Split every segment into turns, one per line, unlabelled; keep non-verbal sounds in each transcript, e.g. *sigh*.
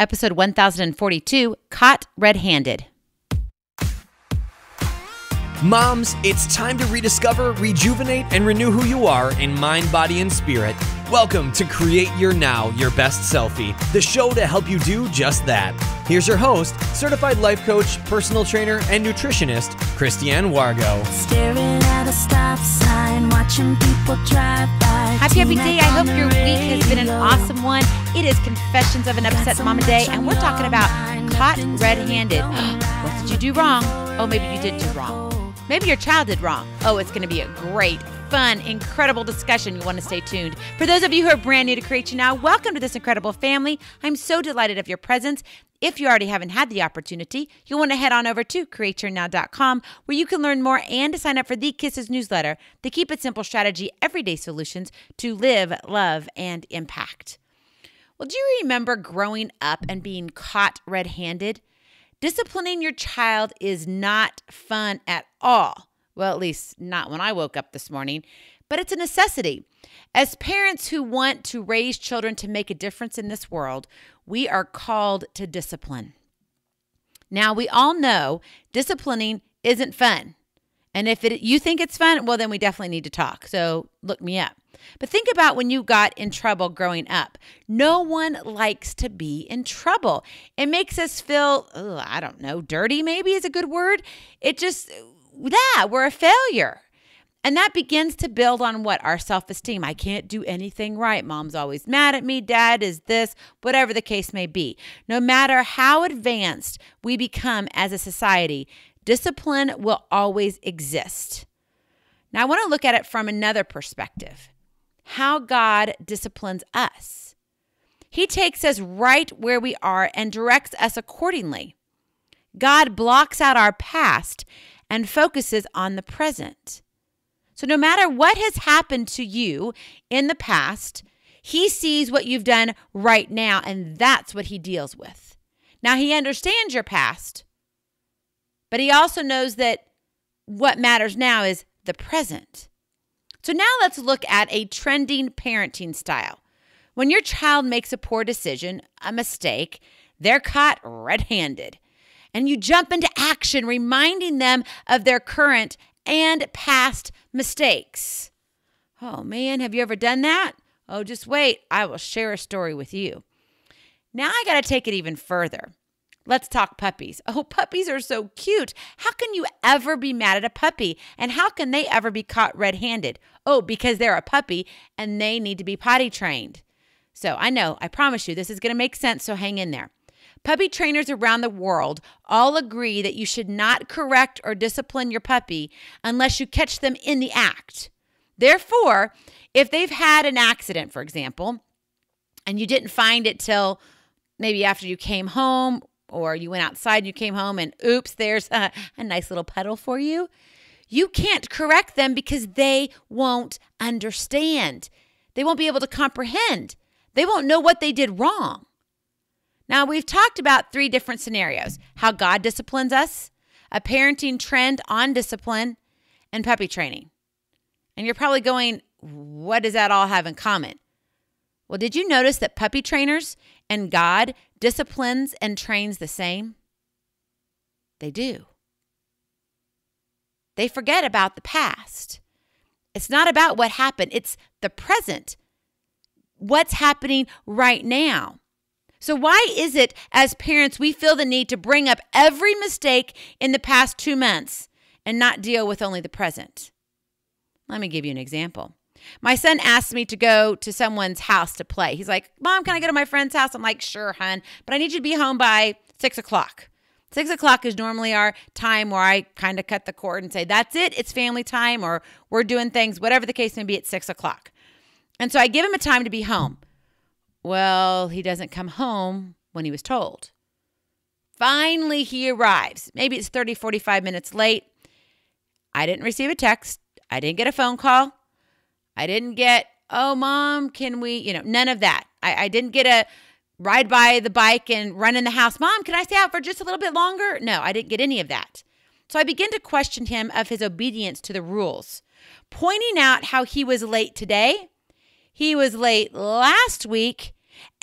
episode 1042 Caught Red Handed.
Moms, it's time to rediscover, rejuvenate, and renew who you are in mind, body, and spirit. Welcome to Create Your Now, Your Best Selfie, the show to help you do just that. Here's your host, certified life coach, personal trainer, and nutritionist, Christiane Wargo.
Staring at a stop sign, watching people drive by.
Happy, happy day. I hope your week has been an awesome one. It is Confessions of an Upset Mama Day, and we're talking about caught red handed. *gasps* what did you do wrong? Oh, maybe you did do wrong. Maybe your child did wrong. Oh, it's going to be a great, fun, incredible discussion. You want to stay tuned. For those of you who are brand new to Create You Now, welcome to this incredible family. I'm so delighted of your presence. If you already haven't had the opportunity, you'll want to head on over to createyournow.com where you can learn more and to sign up for the Kisses newsletter, the Keep It Simple strategy, everyday solutions to live, love, and impact. Well, do you remember growing up and being caught red handed? Disciplining your child is not fun at all. Well, at least not when I woke up this morning, but it's a necessity. As parents who want to raise children to make a difference in this world, we are called to discipline. Now, we all know disciplining isn't fun. And if it, you think it's fun, well, then we definitely need to talk. So look me up. But think about when you got in trouble growing up. No one likes to be in trouble. It makes us feel, I don't know, dirty maybe is a good word. It just, that, we're a failure. And that begins to build on what? Our self esteem. I can't do anything right. Mom's always mad at me. Dad is this, whatever the case may be. No matter how advanced we become as a society, discipline will always exist. Now, I want to look at it from another perspective how God disciplines us. He takes us right where we are and directs us accordingly. God blocks out our past and focuses on the present. So, no matter what has happened to you in the past, He sees what you've done right now, and that's what He deals with. Now, He understands your past, but He also knows that what matters now is the present. So, now let's look at a trending parenting style. When your child makes a poor decision, a mistake, they're caught red handed and you jump into action, reminding them of their current and past mistakes. Oh man, have you ever done that? Oh, just wait. I will share a story with you. Now I got to take it even further. Let's talk puppies. Oh, puppies are so cute. How can you ever be mad at a puppy? And how can they ever be caught red handed? Oh, because they're a puppy and they need to be potty trained. So I know, I promise you, this is going to make sense. So hang in there. Puppy trainers around the world all agree that you should not correct or discipline your puppy unless you catch them in the act. Therefore, if they've had an accident, for example, and you didn't find it till maybe after you came home or you went outside and you came home and oops, there's a, a nice little puddle for you, you can't correct them because they won't understand. They won't be able to comprehend. They won't know what they did wrong. Now, we've talked about three different scenarios how God disciplines us, a parenting trend on discipline, and puppy training. And you're probably going, what does that all have in common? Well, did you notice that puppy trainers and God disciplines and trains the same? They do. They forget about the past. It's not about what happened, it's the present. What's happening right now? So, why is it as parents we feel the need to bring up every mistake in the past two months and not deal with only the present? Let me give you an example. My son asked me to go to someone's house to play. He's like, Mom, can I go to my friend's house? I'm like, Sure, hun, but I need you to be home by six o'clock. Six o'clock is normally our time where I kind of cut the cord and say, That's it, it's family time, or we're doing things, whatever the case may be, at six o'clock. And so I give him a time to be home. Well, he doesn't come home when he was told. Finally, he arrives. Maybe it's 30, 45 minutes late. I didn't receive a text. I didn't get a phone call. I didn't get, oh, mom, can we, you know, none of that. I, I didn't get a ride by the bike and run in the house. Mom, can I stay out for just a little bit longer? No, I didn't get any of that. So I begin to question him of his obedience to the rules, pointing out how he was late today he was late last week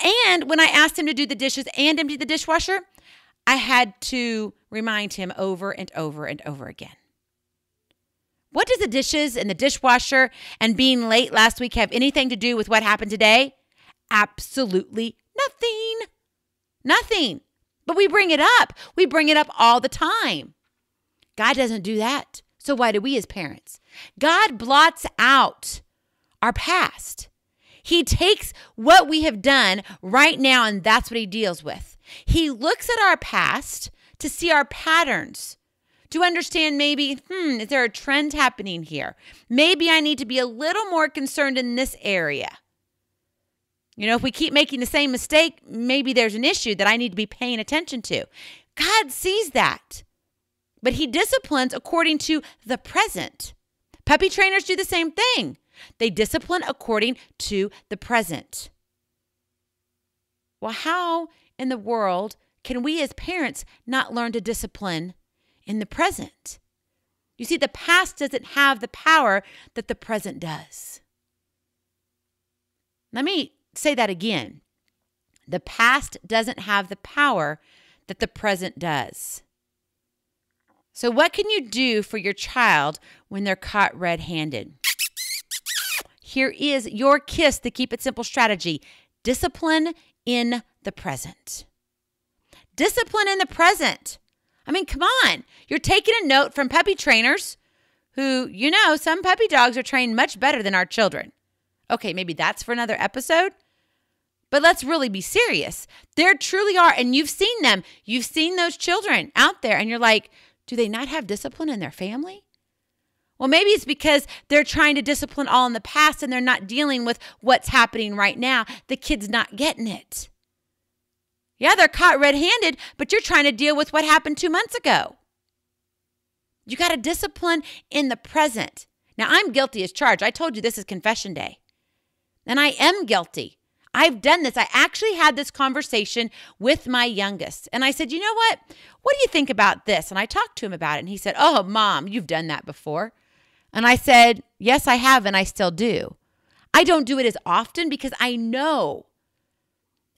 And when I asked him to do the dishes and empty the dishwasher, I had to remind him over and over and over again. What does the dishes and the dishwasher and being late last week have anything to do with what happened today? Absolutely nothing. Nothing. But we bring it up. We bring it up all the time. God doesn't do that. So why do we as parents? God blots out our past. He takes what we have done right now and that's what he deals with. He looks at our past to see our patterns, to understand maybe, hmm, is there a trend happening here? Maybe I need to be a little more concerned in this area. You know, if we keep making the same mistake, maybe there's an issue that I need to be paying attention to. God sees that, but He disciplines according to the present. Puppy trainers do the same thing, they discipline according to the present. Well, how in the world can we as parents not learn to discipline in the present? You see, the past doesn't have the power that the present does. Let me say that again. The past doesn't have the power that the present does. So, what can you do for your child when they're caught red handed? Here is your kiss, the keep it simple strategy discipline in the present. Discipline in the present. I mean, come on. You're taking a note from puppy trainers who, you know, some puppy dogs are trained much better than our children. Okay, maybe that's for another episode. But let's really be serious. There truly are, and you've seen them. You've seen those children out there, and you're like, do they not have discipline in their family? Well, maybe it's because they're trying to discipline all in the past and they're not dealing with what's happening right now. The kid's not getting it. Yeah, they're caught red handed, but you're trying to deal with what happened two months ago. You got to discipline in the present. Now, I'm guilty as charged. I told you this is confession day. And I am guilty. I've done this. I actually had this conversation with my youngest. And I said, You know what? What do you think about this? And I talked to him about it. And he said, Oh, mom, you've done that before. And I said, Yes, I have. And I still do. I don't do it as often because I know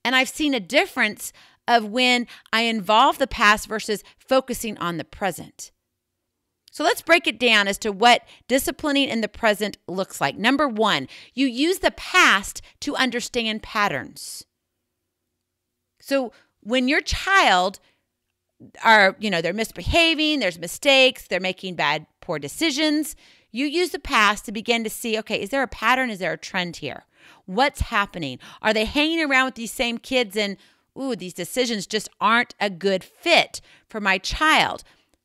and I've seen a difference of when I involve the past versus focusing on the present. So let's break it down as to what disciplining in the present looks like. Number one, you use the past to understand patterns. So when your child are, you know, they're misbehaving, there's mistakes, they're making bad, poor decisions, you use the past to begin to see okay, is there a pattern? Is there a trend here? What's happening? Are they hanging around with these same kids and, ooh, these decisions just aren't a good fit for my child?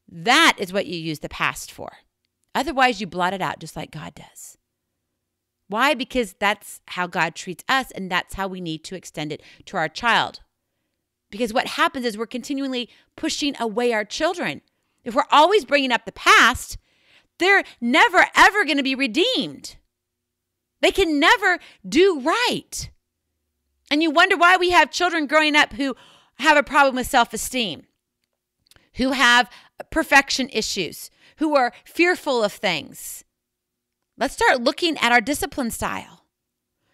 That is what you use the past for. Otherwise, you blot it out just like God does. Why? Because that's how God treats us, and that's how we need to extend it to our child. Because what happens is we're continually pushing away our children. If we're always bringing up the past, they're never, ever going to be redeemed. They can never do right. And you wonder why we have children growing up who have a problem with self esteem, who have perfection issues, who are fearful of things. Let's start looking at our discipline style.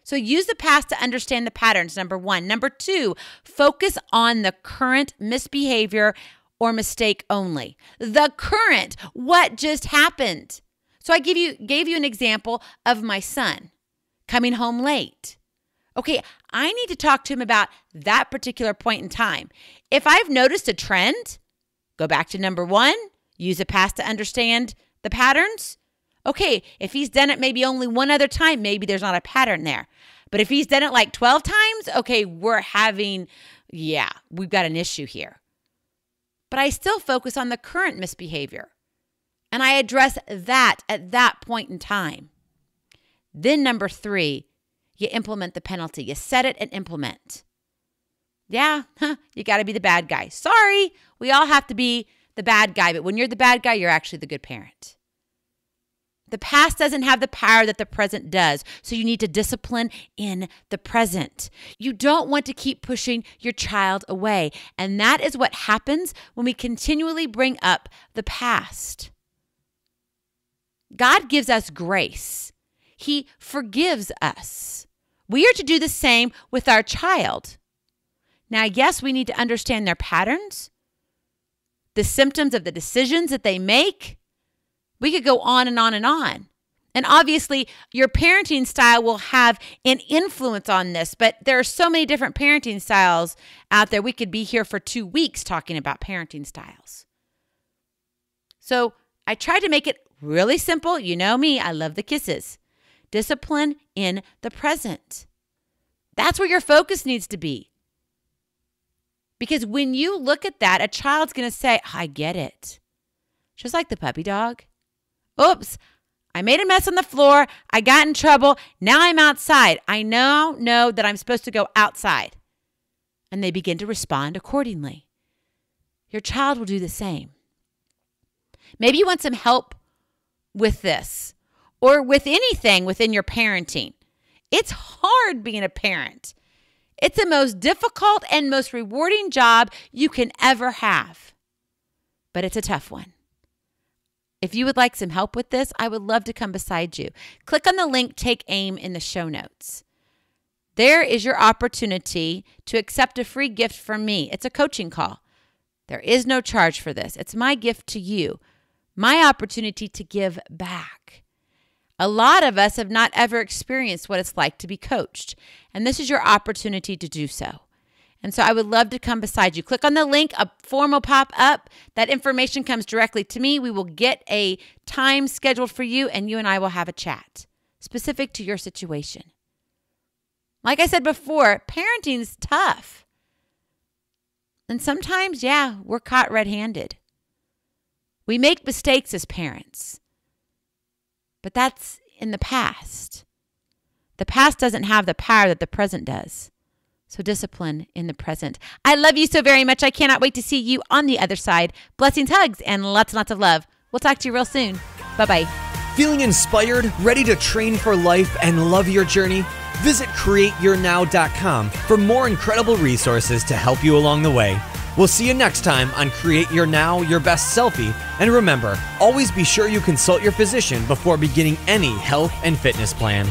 So use the past to understand the patterns, number one. Number two, focus on the current misbehavior or mistake only. The current, what just happened. So I give you gave you an example of my son coming home late. Okay, I need to talk to him about that particular point in time. If I've noticed a trend, go back to number 1, use a past to understand the patterns. Okay, if he's done it maybe only one other time, maybe there's not a pattern there. But if he's done it like 12 times, okay, we're having, yeah, we've got an issue here but I still focus on the current misbehavior. And I address that at that point in time. Then, number three, you implement the penalty. You set it and implement. Yeah, huh, you got to be the bad guy. Sorry, we all have to be the bad guy, but when you're the bad guy, you're actually the good parent. The past doesn't have the power that the present does. So you need to discipline in the present. You don't want to keep pushing your child away. And that is what happens when we continually bring up the past. God gives us grace, He forgives us We are to do the same with our child. Now, yes, we need to understand their patterns, the symptoms of the decisions that they make. We could go on and on and on. And obviously, your parenting style will have an influence on this, but there are so many different parenting styles out there. We could be here for two weeks talking about parenting styles. So I tried to make it really simple. You know me, I love the kisses. Discipline in the present. That's where your focus needs to be. Because when you look at that, a child's going to say, I get it. Just like the puppy dog. Oops, I made a mess on the floor. I got in trouble. Now I'm outside. I now know that I'm supposed to go outside. And they begin to respond accordingly. Your child will do the same. Maybe you want some help with this or with anything within your parenting. It's hard being a parent. It's the most difficult and most rewarding job you can ever have, but it's a tough one. If you would like some help with this, I would love to come beside you. Click on the link Take Aim in the show notes. There is your opportunity to accept a free gift from me. It's a coaching call. There is no charge for this. It's my gift to you, my opportunity to give back. A lot of us have not ever experienced what it's like to be coached, and this is your opportunity to do so. And so I would love to come beside you. Click on the link, a form will pop up. That information comes directly to me. We will get a time scheduled for you, and you and I will have a chat specific to your situation. Like I said before, parenting is tough. And sometimes, yeah, we're caught red handed. We make mistakes as parents. But that's in the past. The past doesn't have the power that the present does. So, discipline in the present. I love you so very much. I cannot wait to see you on the other side. Blessings, hugs, and lots and lots of love. We'll talk to you real soon. Bye bye.
Feeling inspired, ready to train for life, and love your journey? Visit createyournow.com for more incredible resources to help you along the way. We'll see you next time on Create Your Now, Your Best Selfie. And remember, always be sure you consult your physician before beginning any health and fitness plan.